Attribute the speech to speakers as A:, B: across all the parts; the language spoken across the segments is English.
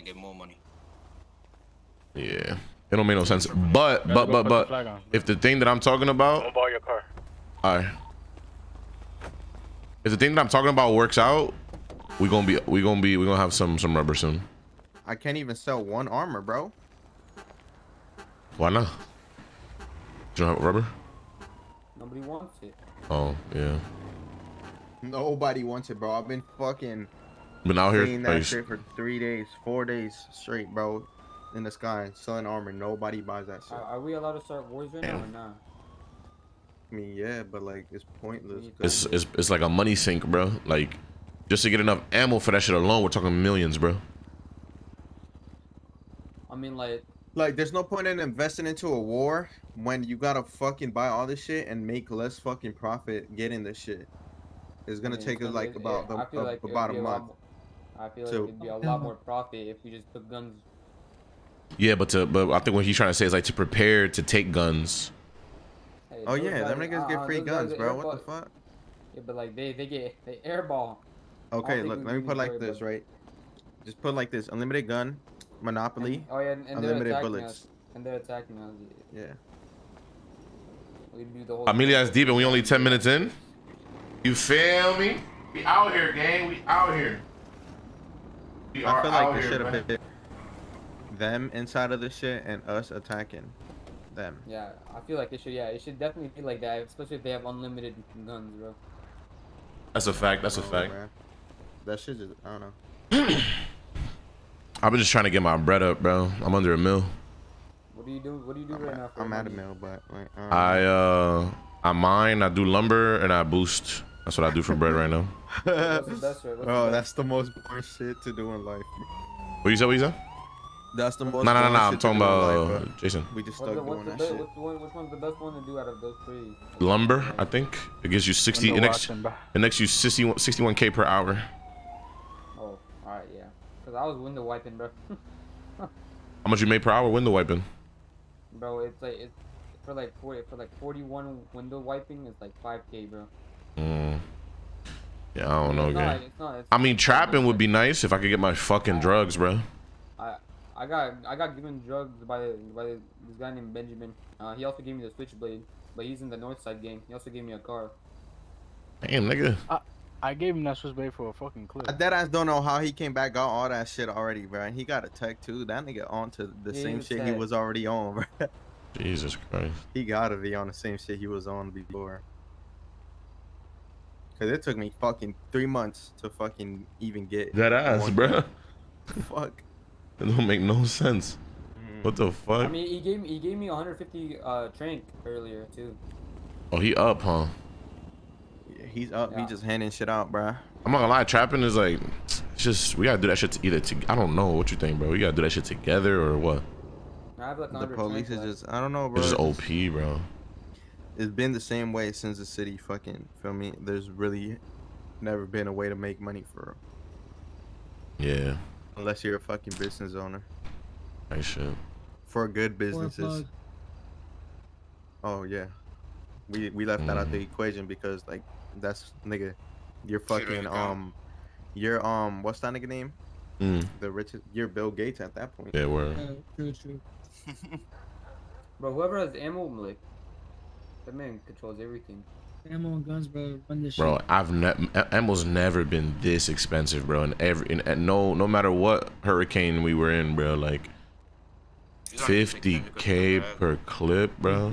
A: and get more money.
B: Yeah, it don't make no sense. But but but but if the thing that I'm talking about,
C: Don't borrow your car.
B: all right. If the thing that I'm talking about works out, we gonna be we gonna be we gonna have some some rubber soon.
D: I can't even sell one armor, bro.
B: Why not? Do you have rubber?
E: Nobody wants it.
B: Oh yeah.
D: Nobody wants it, bro. I've been fucking
B: Been out here.
D: seeing
B: like,
D: that shit for three days, four days straight, bro. In the sky, selling armor. Nobody buys that shit.
E: Are, are we allowed to start wars right now or not?
D: I mean, yeah, but like it's pointless.
B: It's, it's it's like a money sink, bro. Like just to get enough ammo for that shit alone, we're talking millions, bro.
E: I mean, like,
D: Like, there's no point in investing into a war when you gotta fucking buy all this shit and make less fucking profit getting this shit. It's gonna
E: I mean,
D: take us like
E: it-
D: about
E: it-
D: the, a-
E: like it'd
D: about a
E: lot
D: month.
E: Mo- I feel like it'd be a lot more profit if we just put guns.
B: Yeah, but to but I think what he's trying to say is like to prepare to take guns.
E: Hey,
D: Oh
E: those
D: yeah, them niggas
E: uh,
D: get
E: uh,
D: free
E: those
D: guns, bro. What the fuck?
E: Yeah, but like they they get they airball.
D: Okay, look, let me put like this, right? Just put like this: unlimited gun, monopoly,
E: Oh yeah, and, and
D: unlimited bullets.
E: us. And they're attacking us.
D: Yeah.
E: We do the whole.
B: Amelia is deep and we only 10 minutes in. You feel me? We out here, gang. We out here. We
D: I feel like
B: out
D: this
B: here,
D: should have
B: man.
D: been them inside of this shit and us attacking them.
E: Yeah, I feel like it should. Yeah, it should definitely be like that, especially if they have unlimited guns, bro.
B: That's a fact. That's a fact.
D: bruh. That shit just I don't know.
B: I've been just trying to get my bread up, bro. I'm under a mill.
E: What do you do? What do you do
D: I'm,
E: right
D: at,
E: now? For
D: I'm at a
E: money?
D: mill, but like I, don't
B: I
D: know.
B: uh I mine, I do lumber, and I boost. That's what I do for bread right now.
E: What's the best, right?
D: Bro, that's the most boring shit to do in life.
B: What you said? What you said?
D: That's the most.
B: No, no, no, no. I'm talking about
D: life,
B: uh. Jason.
D: We just
E: What's
D: stuck
E: the, what's
D: doing
E: the
D: that shit.
E: What's one? Which one's the best one to do out of those three?
B: Lumber, I think. It gives you 60. It
C: Window
B: next,
C: washing,
B: it next you 61 61k per hour.
E: Oh, all right, yeah. Cause I was window wiping, bro.
B: How much you made per hour window wiping?
E: bro, it's like it's for like 40 for like 41 window wiping. It's like 5k, bro.
B: Mm. Yeah, I don't know,
E: it's not,
B: gang.
E: it's not, it's
B: I mean, trapping would be nice if I could get my fucking drugs, bro.
E: I I got I got given drugs by by this guy named Benjamin. Uh, he also gave me the switchblade, but he's in the north side gang. He also gave me a car.
B: Damn, nigga.
C: I gave him that switchblade for a fucking clip.
D: I dead ass don't know how he came back, got all that shit already, bro. And he got a tech too. That nigga on to the
E: Yeah,
D: same
E: he's
D: shit he was already on, bro.
B: Jesus Christ.
D: he gotta be on the same shit he was on before. Cause it took me fucking three months to fucking even get
B: That ass,
D: one-
B: bro.
D: Fuck.
B: It don't make no sense.
D: Mm.
B: What the fuck?
E: I mean, he gave me he gave me 150 uh trank earlier too.
B: Oh, he up, huh?
D: Yeah, he's up. He just handing shit out, bruh.
B: I'm not gonna lie, trapping is like, it's just we gotta do that shit to either to. I don't know what you think, bro. We gotta do that shit together or what?
E: I have like
D: The police is just I don't know, bro.
B: It's just OP, bro.
D: It's been the same way since the city fucking feel me. There's really never been a way to make money for
B: Yeah,
D: unless you're a fucking business owner.
B: I shit.
D: For good businesses. Oh yeah. We we left that out of the
B: Mhm.
D: equation because like that's nigga you're fucking um you're um what's that nigga name?
B: Mm,
D: The richest you're Bill Gates at that point.
B: yeah, we're.
F: true, true.
E: Bro, whoever has ammo, like that man controls everything.
F: Ammo and guns, bro. Run this
B: Bro,
F: shit.
B: I've ne- ammo's never been this expensive, bro. And every and, and no no matter what hurricane we were in, bro, like
A: He's only taking
B: 50k per clip, bro.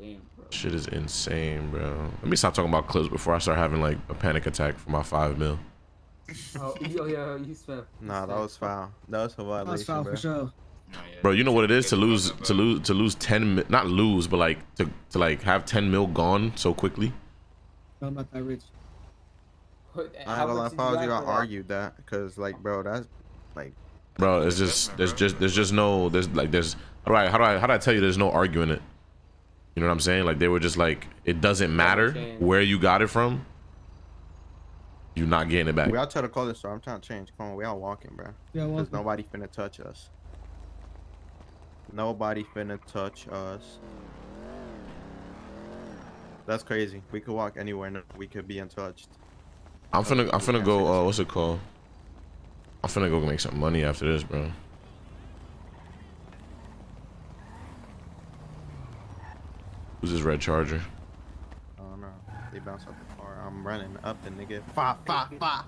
E: Damn, bro.
B: Shit is insane, bro. Let me stop talking about clips before I start having like a panic attack for my five mil.
E: Oh, yo, yeah, you spent.
D: Nah, that was foul. That was a
F: That was foul
D: bro.
F: for sure.
A: Nah, yeah.
B: Bro, you know what it is to lose to lose to lose ten mi- not lose, but like to to like have ten mil gone so quickly.
F: I'm not that rich.
D: I ain't gonna lie, if I was you, I argued that because like, bro, that's like,
B: Bro, it's just there's just there's just no there's like there's how do I how do I how do I tell you there's no arguing it? You know what I'm saying? Like they were just like it doesn't matter where you got it from. You're not getting it back.
D: we all try to call this store. I'm trying to change. Come on, we all walking, bro.
F: Yeah,
D: Cause
F: well,
D: nobody finna touch us. Nobody finna touch us. That's crazy. We could walk anywhere and we could be untouched.
B: I'm finna I'm finna go uh what's it called? I'm finna go make some money after this, bro. Who's this red charger?
D: I don't know. They bounce off the car. I'm running up the nigga. Fa, fa, fa.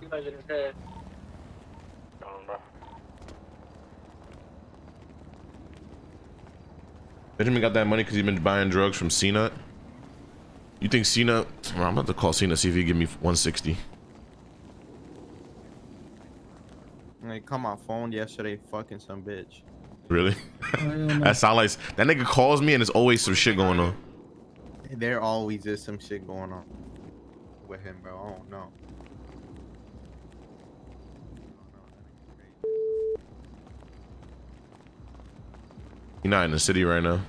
B: Benjamin got that money because he's been buying drugs from CNUT. You think CNUT? Well, I'm about to call CNUT see if he give me 160.
D: They come on phone yesterday fucking some bitch.
B: Really? that sound like that nigga calls me and there's always some shit going on.
D: There always is some shit going on with him, bro. I don't know.
B: He not in the city right now.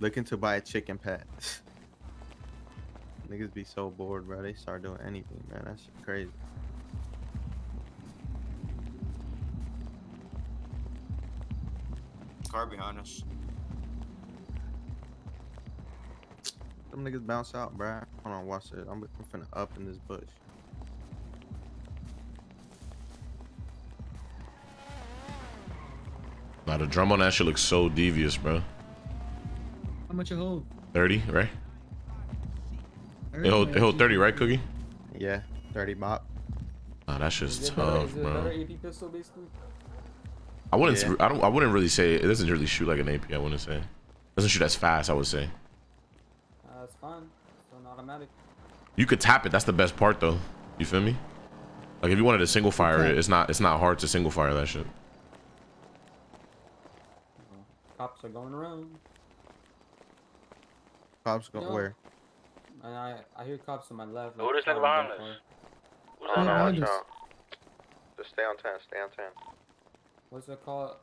D: Looking to buy a chicken pet. Niggas be so bored, bro. They start doing anything, man. That's crazy.
A: Car behind us.
D: Them niggas bounce out, bro. Hold on, watch it. I'm, I'm finna up in this bush.
B: Nah, the drum on that shit looks so devious, bro.
F: How much you hold?
B: 30, right?
F: Thirty,
B: It hold, it hold 30, right, Cookie?
D: Yeah, 30 mop.
B: Nah, that
E: Is
B: shit's
E: it better,
B: tough,
E: is better
B: bro.
E: AP pistol basically?
B: I wouldn't.
D: Yeah.
B: I don't. I wouldn't really say it doesn't really shoot like an AP. I wouldn't say. It doesn't shoot as fast. I would say.
E: Uh, it's fine. It's an automatic.
B: You could tap it. That's the best part, though. You feel me? Like if you wanted to single fire it, it's not. It's not hard to single fire that shit.
E: Cops are going around.
D: Cops go
E: No.
D: where?
E: And I, I hear cops on my left.
G: Who this nigga
E: following
G: behind
E: me.
G: us?
F: Yeah,
G: Who's on
F: behind.
D: Just stay on 10. Stay on 10.
E: What's it called?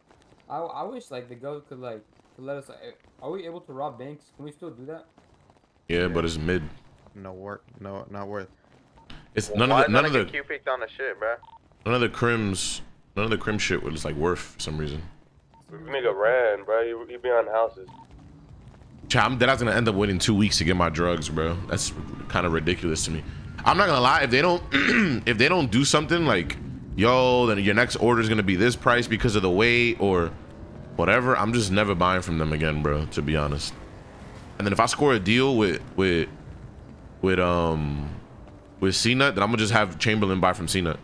E: I, I wish like the girl could like could let us. uh, Are we able to rob banks? Can we still do that?
B: Yeah, but it's mid.
D: No work. No, not worth.
B: It's none of the none of the
D: Q-picked on the shit, bro.
B: none of the crims none of the crim shit was like worth for some reason.
G: Nigga ran, bro. He, he behind houses.
B: I'm dead. I was gonna end up waiting two weeks to get my drugs, bro. That's kind of ridiculous to me. I'm not gonna lie. If they don't, if they don't do something like, yo, then your next order is gonna be this price because of the weight or whatever. I'm just never buying from them again, bro. To be honest. And then if I score a deal with with with um with CNUT, then I'm gonna just have Chamberlain buy from CNUT.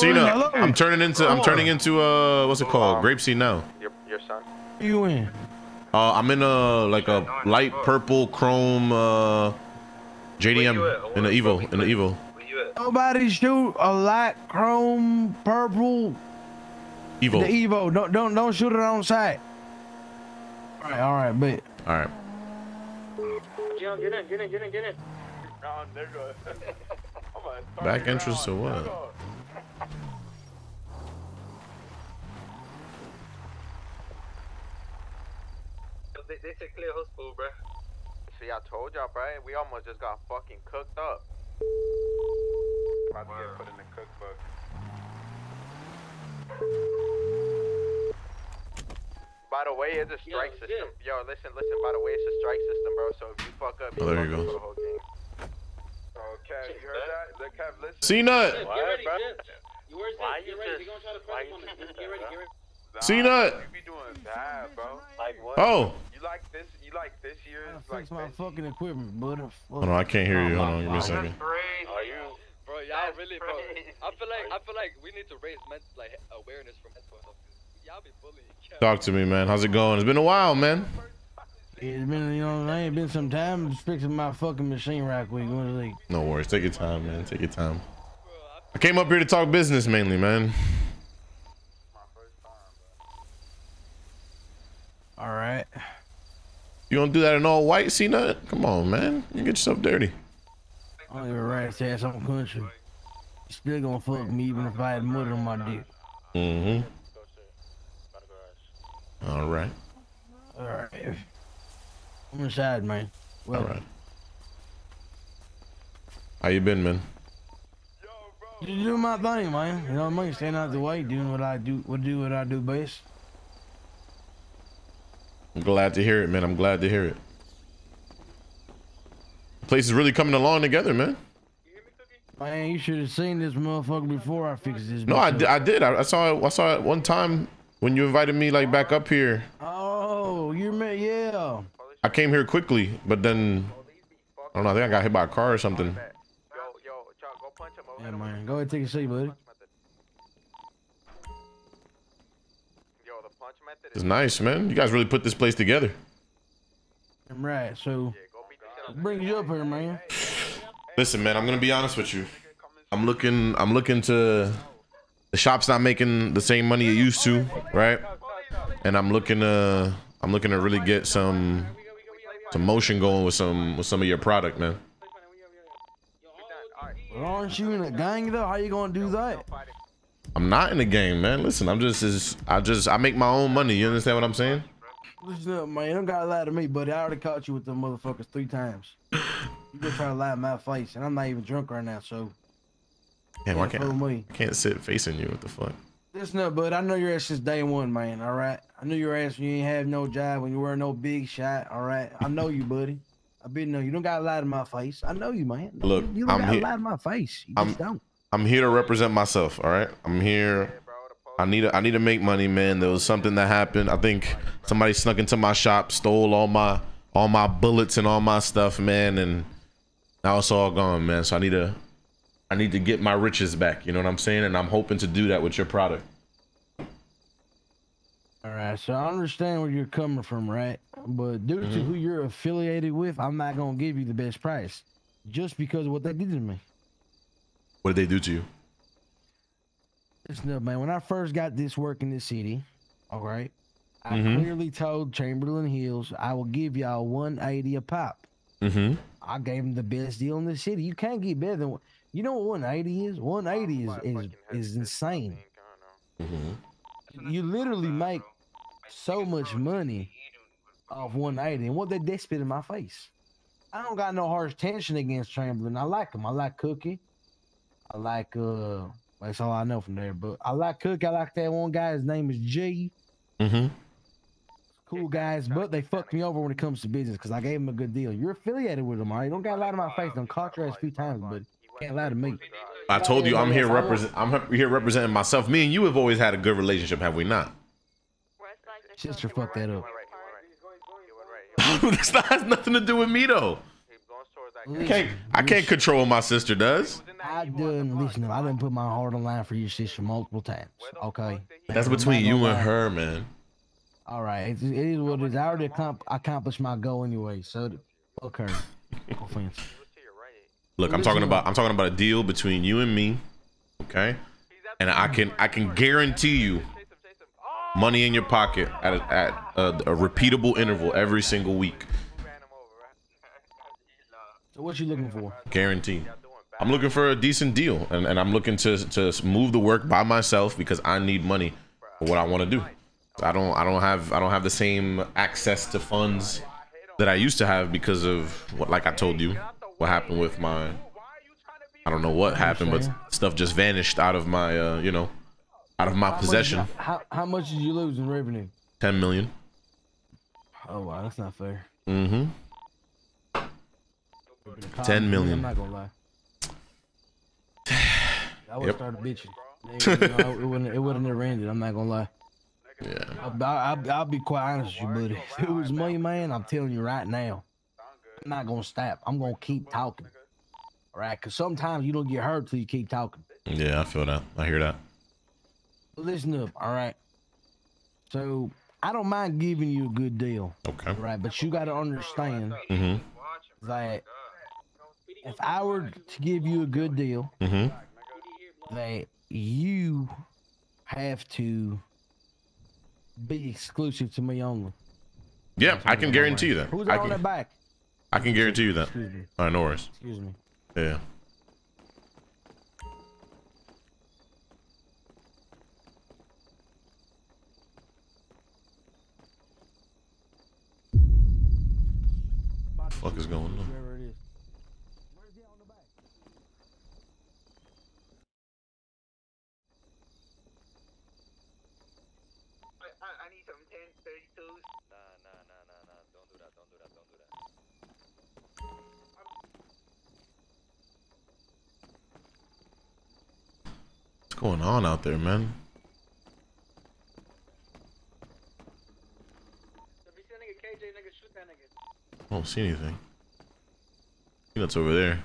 B: CNUT, I'm turning into I'm turning into uh what's it called? Grapeseed now.
D: Your, your son?
C: You in?
B: Uh, I'm in a like a light purple chrome uh JDM in the Evo in the Evo.
G: Where you at?
C: Nobody shoot a light chrome purple Evo. the
B: Evo.
C: Evo. Don't don't don't shoot it on sight. All right, all right, but
B: All right.
G: Get in, get in, get in, get in.
B: Back entrance or what?
G: They, they said clear hospital, bro.
D: See, I told y'all, bro. We almost just got fucking cooked up. About to get put in the cookbook. By the way, it's a strike
G: Yo,
D: system. Yo, listen, listen. By the way, it's a strike system, bro. So if you fuck up,
B: Oh, there you
D: fuck up
B: go.
D: The whole game. Okay, you heard that? The Kev, listen.
B: CNUT.
G: Get ready,
D: bro?
G: Where's
D: Why you just-
G: They gonna try to press
D: you
G: on this. Get ready, get ready.
B: CNUT.
D: You be doing bad, bro. Like what?
B: Oh.
D: You like this? You like this year's
C: I
D: like
C: fix my fucking equipment, buddy.
B: Hold on, I can't hear you. Hold on, give me a second.
D: Are you?
H: Bro, y'all really, bro. I feel like I feel like we need to raise men, like awareness from mental health. 'cause Y'all be bullying.
B: Talk to me, man. How's it going? It's been a while, man.
C: It's been, you know, I ain't been some time just fixing my fucking machine right quick. What is it?
B: No worries. Take your time, man. Take your time. I came up here to talk business mainly, man.
C: All right.
B: You gonna do that in all white, CNUT? Come on, man. You get yourself dirty.
C: I don't give a rat's ass on country. You still gonna fuck me even if I had mud on my dick.
B: Mm-hmm. All right.
C: All right. I'm inside, man.
B: All
C: Well,
B: right. How you been, man?
C: Just do my thing, man. You know what I mean? Staying out the way, doing what I do, what do what I do best.
B: I'm glad to hear it, man. I'm glad to hear it. The place is really coming along together, man.
C: Man, you should have seen this motherfucker before I fixed this.
B: No, I. I did. I, I saw it. I saw it one time when you invited me like back up here.
C: Oh, you meant yeah.
B: I came here quickly, but then I don't know. I think I got hit by a car or something.
C: Yeah, man. Go ahead, take a seat, buddy.
B: It's nice, man. You guys really put this place together.
C: I'm right. So, what brings you up here, man?
B: Listen, man. I'm gonna be honest with you. I'm looking. I'm looking to. The shop's not making the same money it used to, right? And I'm looking to. I'm looking to really get some some motion going with some with some of your product, man.
C: Well, aren't you in a gang though? How you gonna do that?
B: I'm not in the game, man. Listen, I'm just is I just I make my own money. You understand what I'm saying?
C: Listen up, man. You don't gotta lie to me, buddy. I already caught you with them motherfuckers three times. You just trying to lie in my face, and I'm not even drunk right now, so
B: Damn, I can't. I can't sit facing you. What the fuck?
C: Listen up, bud. I know your ass since day one, man. All right. I knew your ass when you ain't have no job, when you were no big shot. All right. I know you, buddy. I been know you don't got a lie in my face. I know you, man.
B: Look,
C: you don't
B: I'm
C: gotta
B: here-
C: lie to my face. You
B: I'm-
C: just don't.
B: I'm here to represent myself. All right. I'm here. I need to, I need to make money, man. There was something that happened. I think somebody snuck into my shop, stole all my all my bullets and all my stuff, man, and now it's all gone, man. So I need to I need to get my riches back. You know what I'm saying? And I'm hoping to do that with your product.
C: All right, so I understand where you're coming from, right? But due to
B: Mhm.
C: who you're affiliated with, I'm not gonna give you the best price, just because of what they did to me.
B: What did they do to you?
C: Listen up, man. When I first got this work in this city, all right, I
B: Mhm.
C: clearly told Chamberlain Hills I will give y'all 180 a pop.
B: Mm-hmm.
C: I gave them the best deal in the city. You can't get better than what- you know what 180 is. 180 is is, is insane.
B: Mm-hmm.
C: You literally make so much money off 180, and what they they spit in my face. I don't got no harsh tension against Chamberlain. I like him. I like Cookie. I like uh. That's all I know from there. But I like Cookie. I like that one guy. His name is G.
B: Mm-hmm.
C: Cool guys, but they fucked me over when it comes to business because I gave them a good deal. You're affiliated with them, all right? Don't got to lie to my face. Don't caught your ass a few times, but can't lie to me.
B: I told you I'm here
C: Yes, I will.
B: represent. I'm here representing myself. Me and you have always had a good relationship, have we not?
C: Sister fucked that up.
B: this not, has nothing to do with me though. I can't. I can't control what my sister does.
C: I done listen. I done put my heart on line for your sister multiple times. Okay.
B: That's between you and her, man.
C: All right, it, is what it is. I already accomplished my goal anyway. So fuck her. Offense.
B: Look, I'm talking about. I'm talking about a deal between you and me. Okay. And I can. I can guarantee you money in your pocket at a, at a, a repeatable interval every single week.
C: So what you looking for?
B: Guarantee. I'm looking for a decent deal, and, and I'm looking to to move the work by myself because I need money for what I want to do. I don't I don't have I don't have the same access to funds that I used to have because of what like I told you what happened with my I don't know what happened, but stuff just vanished out of my uh you know out of my
C: How much-
B: possession.
C: how, how much did you lose in revenue?
B: Ten million.
C: Oh wow, that's not fair.
B: Mm-hmm.
C: Call
B: 10
C: me,
B: million.
C: I'm not gonna lie. I would
B: Yep.
C: started bitching. It wouldn't. It wouldn't never ended. I'm not gonna lie.
B: Yeah.
C: I'll, I'll, I'll be quite honest with you, buddy. If it was money, man, I'm telling you right now, I'm not gonna stop. I'm gonna keep talking. All right? Because sometimes you don't get hurt till you keep talking.
B: Yeah, I feel that. I hear that.
C: Listen up, all right? So I don't mind giving you a good deal,
B: Okay.
C: Right, But you got to understand
B: Mm-hmm.
C: that if I were to give you a good deal,
B: Mm-hmm.
C: that you have to be exclusive to me only.
B: Yeah, I can guarantee you that.
C: Who's
B: I
C: on
B: can,
C: that back?
B: I can guarantee you that.
C: Excuse me.
B: All right, Norris.
C: Excuse me.
B: Yeah. Fuck is going on?
G: I, I, I need some 1032s.
B: Going on out there, man?
G: If you see a nigga KJ, nigga, shoot that nigga.
B: I don't see anything. Peanuts over there.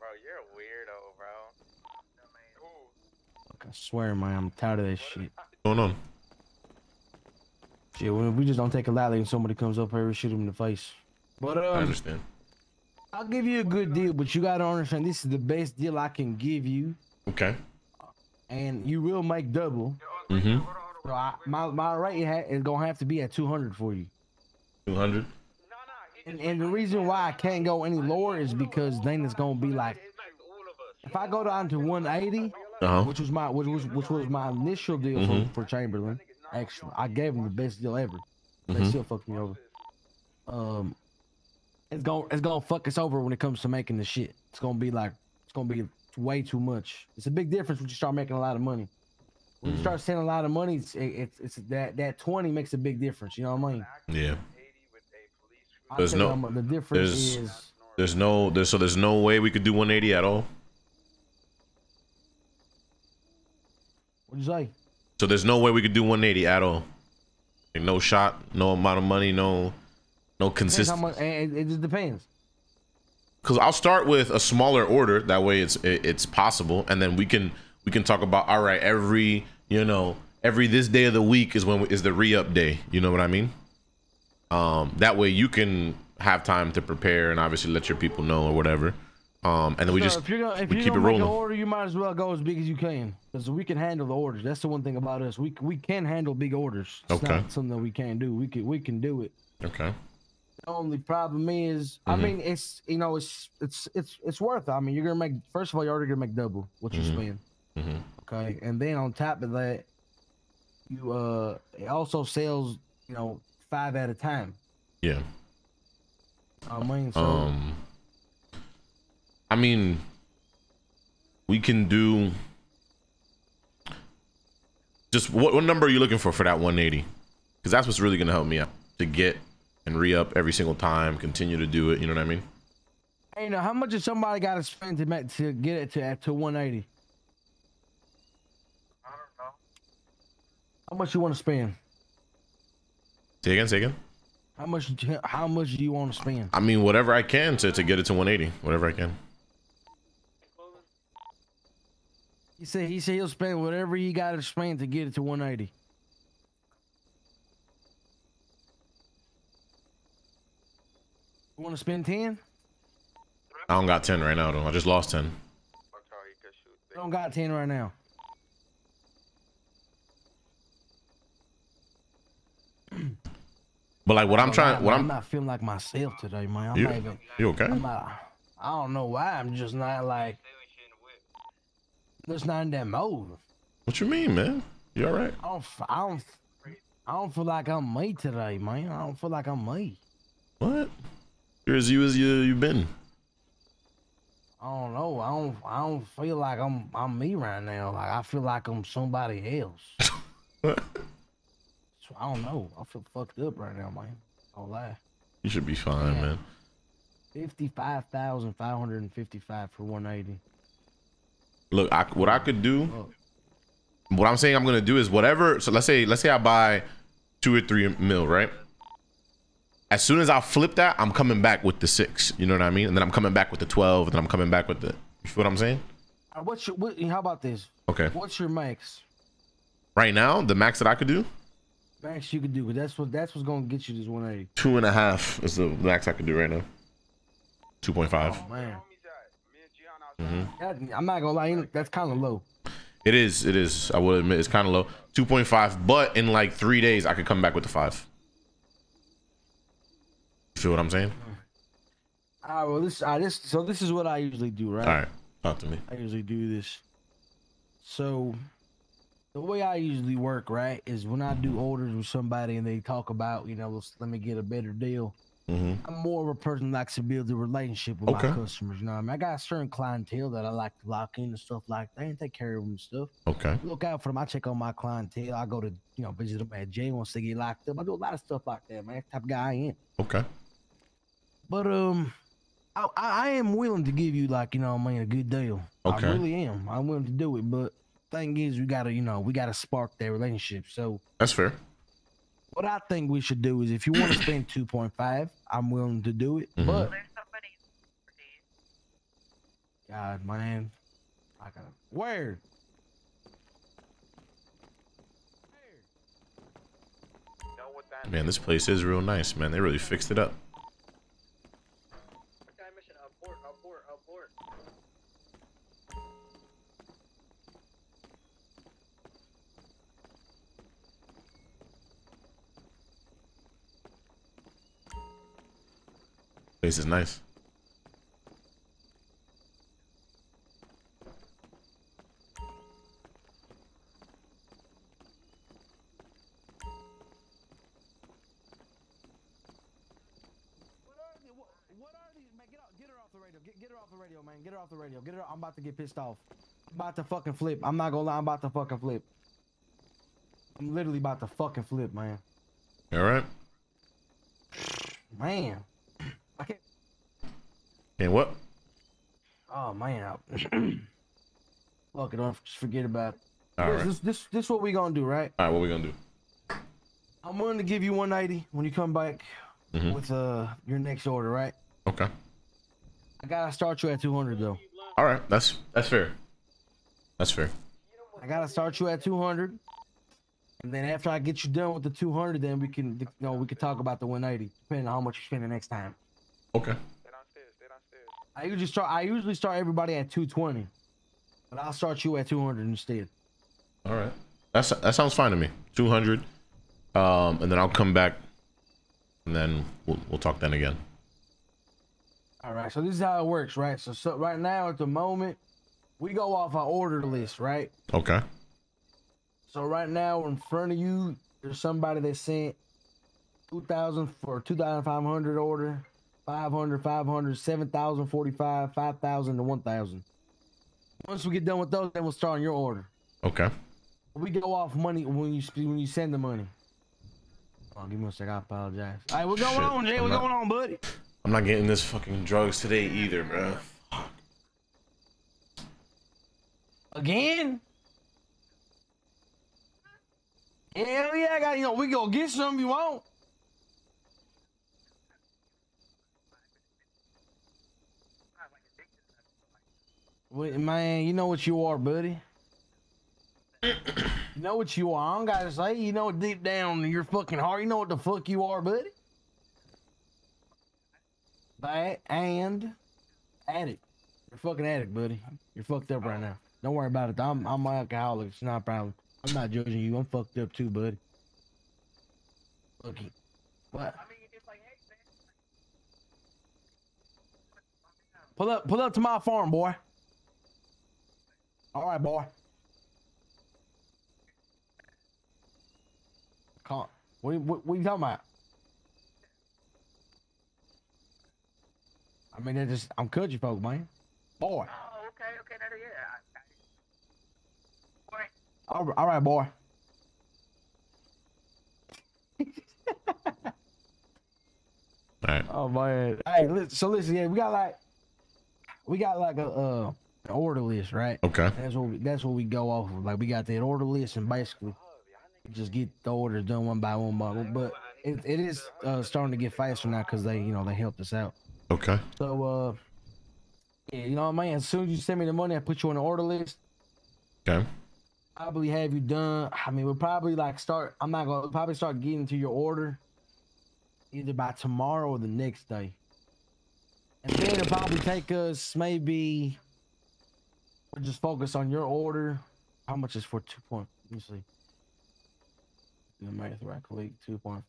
G: Bro, you're a weirdo, bro.
C: I swear, man, I'm tired of this shit.
B: What's going on?
C: Shit, we, we just don't take a lightly when somebody comes up here and shoot him in the face. But
B: I
C: um,
B: understand.
C: I'll give you a good deal, but you gotta understand this is the best deal I can give you,
B: Okay.
C: and you will make double.
B: Mm-hmm.
C: So I, my my rate ha- is gonna have to be at 200 for you.
B: 200.
C: And, and the reason why I can't go any lower is because then it's gonna be like, if I go down to 180,
B: Uh-huh.
C: which was my which was which was my initial deal
B: Mhm.
C: for, for Chamberlain. Actually, I gave him the best deal ever. They
B: Mhm.
C: still fucked me over. Um, it's gonna it's gonna fuck us over when it comes to making the shit. It's gonna be like it's gonna be way too much. It's a big difference when you start making a lot of money. When you
B: Mhm.
C: start selling a lot of money, it's, it's it's that that twenty makes a big difference. You know what I mean?
B: Yeah. There's no-
C: much the difference
B: there's-
C: is.
B: There's no there's so there's no way we could do 180 at all.
C: What'd you say?
B: So there's no way we could do 180 at all. Like no shot, no amount of money, no no consistent.
C: it, it just depends.
B: Because I'll start with a smaller order. That way it's it, it's possible, and then we can we can talk about all right every you know every this day of the week is when is the re-up day. You know what I mean? Um, that way you can have time to prepare and obviously let your people know or whatever. Um, and then we
C: No,
B: just
C: if you're gonna if
B: we
C: you're
B: keep it
C: gonna make an
B: rolling.
C: order, you might as well go as big as you can because we can handle the orders. That's the one thing about us. We we can handle big orders. It's
B: Okay.
C: not something that we can't do. We can we can do it.
B: okay.
C: Only problem is, I
B: Mhm.
C: mean, it's you know, it's it's it's it's worth it. I mean, you're gonna make first of all, you're already gonna make double what you
B: Mhm.
C: spend.
B: hmm
C: Okay, and then on top of that, you uh, it also sells you know five at a time.
B: Yeah.
C: I mean, so
B: Um, I mean, we can do. Just what what number are you looking for for that 180? Because that's what's really gonna help me out to get and re up every single time, continue to do it. You know what I mean?
C: hey, you know, how much does somebody got to spend to make to get it to to 180?
G: I don't know.
C: How much you want to spend?
B: Say again, say again.
C: How much? How much do you want to spend?
B: I mean, whatever I can to, to get it to 180, whatever I can.
C: He said he said he'll spend whatever he got to spend to get it to 180. Want to spend 10?
B: I don't got 10 right now though. I just lost 10.
G: Fuck how he could shoot.
C: I don't got 10 right now.
B: But like what I'm trying, what
C: I'm
B: I'm,
C: not feeling like myself today, man. I'm
B: you,
C: not even.
B: you okay?
C: I'm not. I don't know why. I'm just not like. Just not in that mode.
B: What you mean, man? You all right?
C: I don't. I don't. I don't feel like I'm me today, man. I don't feel like I'm me.
B: What? You're as you as you you've been.
C: I don't know. I don't. I don't feel like I'm. I'm me right now. Like I feel like I'm somebody else. So I don't know. I feel fucked up right now, man. Don't lie.
B: You should be fine,
C: Yeah.
B: man.
C: Fifty-five thousand five hundred and fifty-five for one eighty.
B: Look, I, what I could do, what I'm saying I'm gonna do is whatever. So let's say, let's say I buy two or three mil, right? As soon as I flip that, I'm coming back with the six. You know what I mean? And then I'm coming back with the twelve, and then I'm coming back with the. You feel what I'm saying?
C: Uh, What's your? What, how about this?
B: Okay.
C: What's your max?
B: Right now, the max that I could do,
C: Max you could do, 'cause that's what that's what's gonna get you this one eighty.
B: two and a half is the max I could do right now. Two point five.
C: Oh man,
B: hmm
C: that, I'm not gonna lie, that's kind of low.
B: It is. It is. I will admit it's kind of low. Two point five, but in like three days I could come back with the five. Feel what I'm saying?
C: All right, well this, uh, this, so this is what I usually do, right?
B: All right, talk to me.
C: I usually do this. So the way I usually work, right, is when I do orders with somebody and they talk about, you know, let's, let me get a better deal.
B: hmm
C: I'm more of a person that likes to build a relationship with
B: Okay.
C: my customers. You know, what I mean, I got a certain clientele that I like to lock in and stuff like that, and take care of them and stuff.
B: Okay.
C: Look out for them. I check on my clientele. I go to you know visit them at jail once they get locked up. I do a lot of stuff like that, man. Type of guy I am.
B: Okay.
C: But um, I, I am willing to give you like you know I mean a good deal.
B: Okay.
C: I really am. I'm willing to do it. But thing is, we gotta you know we gotta spark that relationship. So
B: That's fair.
C: what I think we should do is if you want to spend 2.5, I'm willing to do it.
B: Mhm.
C: But God, man, I gotta where.
B: Man, this place is real nice, man. They really fixed it up. Place is nice.
C: The radio, man. Get her off the radio. Get her. I'm about to get pissed off. I'm about to fucking flip. I'm not gonna lie. I'm about to fucking flip. I'm literally about to fucking flip, man.
B: All right.
C: Man. I can't.
B: And what?
C: Oh man. Fuck it. Don't just forget about it.
B: All
C: this,
B: right.
C: this, this, this what we gonna do, right?
B: All right. What we gonna do?
C: I'm willing to give you 180 when you come back
B: Mhm.
C: with uh your next order, right?
B: Okay.
C: I gotta start you at 200 though.
B: All right. That's that's fair. That's fair.
C: I gotta start you at 200, and then after I get you done with the 200, then we can, you know, we can talk about the 180, depending on how much you spend the next time.
B: Okay.
G: Stay downstairs, stay downstairs.
C: I usually start, I usually start everybody at 220, but I'll start you at 200 instead.
B: All right. That's that sounds fine to me. Two hundred. Um, and then I'll come back, and then we'll we'll talk then again.
C: All right, so this is how it works, right? So, so right now at the moment, we go off our order list, right?
B: Okay.
C: So right now in front of you, there's somebody that sent 2,000 for 2,500 order, 500, 500, 7,045, 5,000 to 1,000. Once we get done with those, then we'll start on your order.
B: Okay.
C: We go off money when you when you send the money. Oh, give me a sec. I apologize. All right, what's going
B: Shit,
C: on, Jay? What's
B: not-
C: going on, buddy?
B: I'm not getting this fucking drugs today either, bro.
C: Again? Hell yeah, I got you know we go get some you want. Wait, man, you know what you are, buddy. you know what you are. I don't gotta say. You know deep down in your fucking heart. You know what the fuck you are, buddy. And addict. You're fucking addict, buddy. You're fucked up right now. Don't worry about it. I'm I'm an alcoholic. It's not a problem. I'm not judging you. I'm fucked up too, buddy. Look, what? Pull up, pull up to my farm, boy. All right, boy. Can't. What, you- what, what you talking about? I mean, they just I'm country folk, man. Boy.
G: Oh, okay, okay, that, yeah.
C: All right, all right, boy.
B: All right.
C: Oh man. Hey, listen, so listen, yeah, we got like we got like a uh an order list, right?
B: Okay.
C: That's what we, that's what we go off of. Like we got that order list and basically just get the orders done one by one by one. But it, it is uh, starting to get faster now because they you know they helped us out.
B: Okay.
C: So uh yeah, you know what I mean. As soon as you send me the money, I put you on the order list.
B: Okay.
C: Probably have you done. I mean, we'll probably like start. I'm not gonna we'll probably start getting to your order either by tomorrow or the next day. And then it'll probably take us maybe. We'll just focus on your order. How much is for two point? Let me see. Do the math right quick. Two point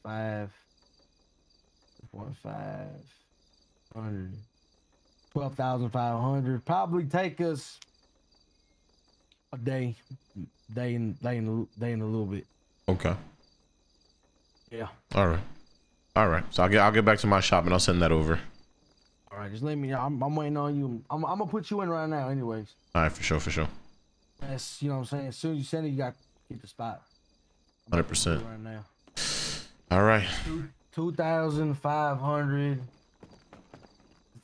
C: five. Two point five. Hundred. Twelve thousand five hundred. Probably take us a day, day and day and a, day and a little bit.
B: Okay.
C: Yeah.
B: All right. All right. So I'll get I'll get back to my shop and I'll send that over.
C: All right, just let me. I'm, I'm waiting on you. I'm, I'm gonna put you in right now, anyways.
B: All right, for sure, for sure.
C: That's you know what I'm saying. As soon as you send it, you got to get the spot.
B: Hundred percent.
C: Right now,
B: All right.
C: two thousand five hundred.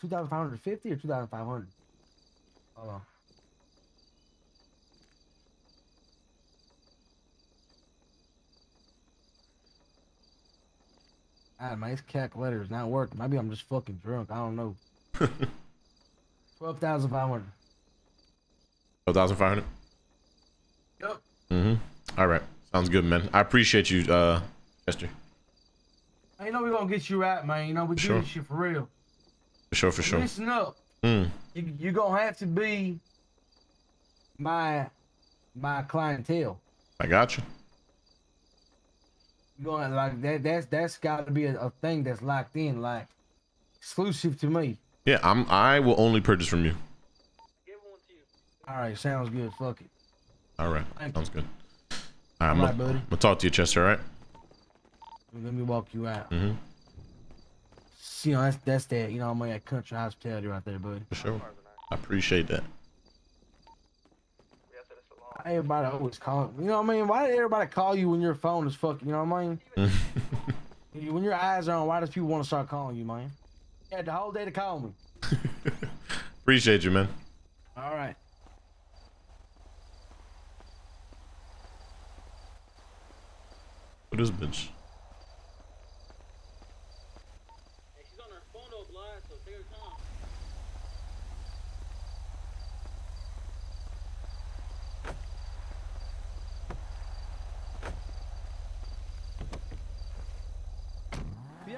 C: Two thousand five hundred fifty or two thousand five hundred. Hold on. Ah, my this calculator is not working. Maybe I'm just fucking drunk. I don't know. Twelve thousand five hundred.
B: Twelve thousand five hundred.
C: Yep.
B: Mm-hmm. All right. Sounds good, man. I appreciate you, uh, Chester.
C: I know we're gonna get you right, man. You know we do
B: Sure.
C: this shit for real.
B: For sure, for sure.
C: Listen up.
B: Mm.
C: You you gonna have to be my my clientele.
B: I got you.
C: You gonna like that? That's that's got to be a, a thing that's locked in, like exclusive to me.
B: Yeah, I'm. I will only purchase from you.
C: All right, sounds good. Fuck it.
B: All right.
C: Thank
B: Sounds good. All right, I'm gonna,
C: buddy.
B: I'm gonna talk to you, Chester. All right.
C: Let me walk you out.
B: Mm-hmm.
C: You know, that's that's that. You know, I'm that country hospitality right there, buddy.
B: For sure. I appreciate that.
C: Everybody always call. You know what I mean? Why did everybody call you when your phone is fucking? You know what I mean? When your eyes are on, why does people want to start calling you, man? You had the whole day to call me.
B: appreciate you, man.
C: All right.
B: What is bitch?
F: she's on her phone though, blood, so take her time.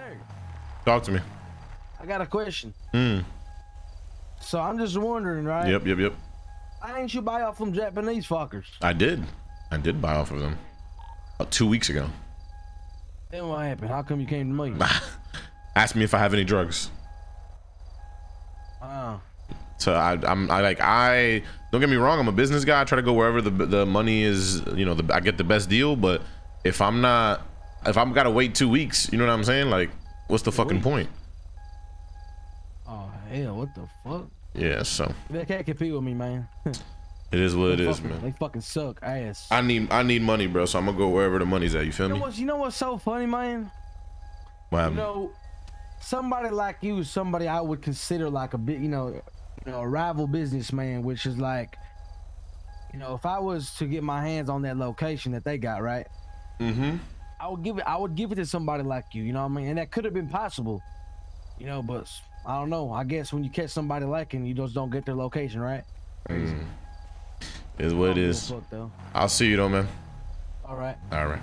C: Pierre,
B: Talk to me.
C: I got a question.
B: Hmm.
C: So I'm just wondering, right?
B: Yep, yep, yep.
C: Why didn't you buy off them Japanese fuckers?
B: I did. I did buy off of them. About two weeks ago.
C: Then what happened? How come you came to me?
B: Ask me if I have any drugs.
C: Oh,
B: So I, I'm I like I don't get me wrong. I'm a business guy. I try to go wherever the the money is. You know, the, I get the best deal. But if I'm not, if I'm gotta wait two weeks, you know what I'm saying? Like, what's the fucking point?
C: oh hell, what the fuck?
B: Yeah. So
C: They can't compete with me, man.
B: it is what it
C: They
B: is, man.
C: They fucking suck ass.
B: I need I need money, bro. So I'm gonna go wherever the money's at. You feel
C: you
B: me?
C: what's you know what's so funny, man?
B: What
C: You know, somebody like you is somebody I would consider like a bit, you know, you know, a rival businessman, which is like, you know, if I was to get my hands on that location that they got, right?
B: Mm-hmm.
C: I would give it. I would give it to somebody like you. You know what I mean? And that could have been possible. You know, but I don't know. I guess when you catch somebody liking, you just don't get their location, right?
B: Mm. Is what it is.
C: I don't give a
B: is.
C: fuck, though.
B: I'll see you though, man.
C: All right.
B: All right.